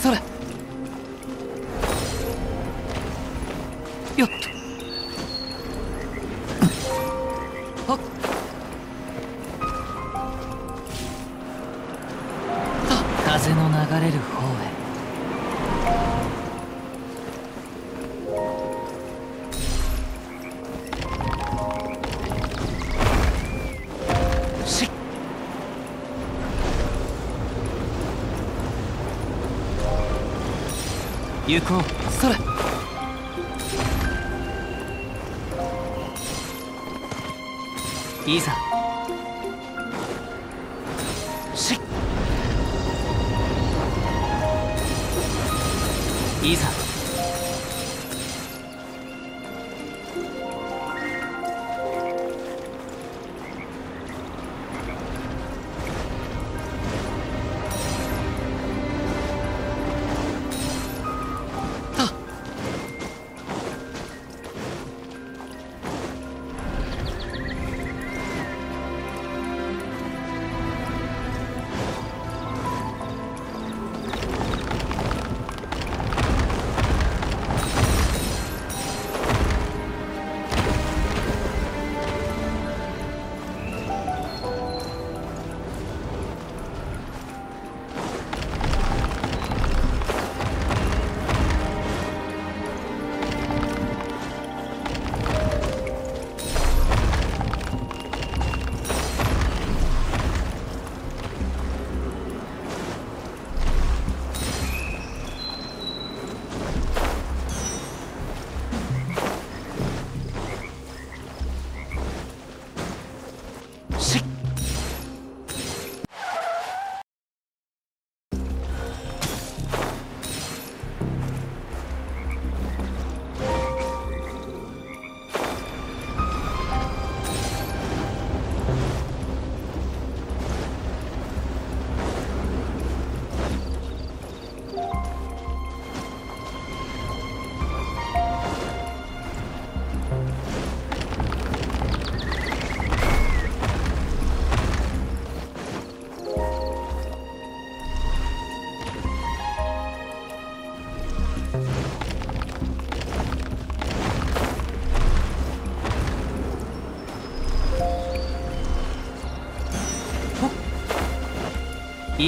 それ。よっと。あっ。風の流れる方へ。行こう。それいざ。しっ。いざ。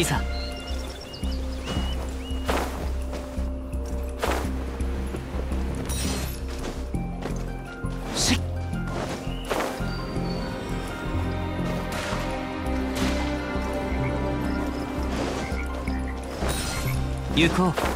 いざ。しっ。行こう。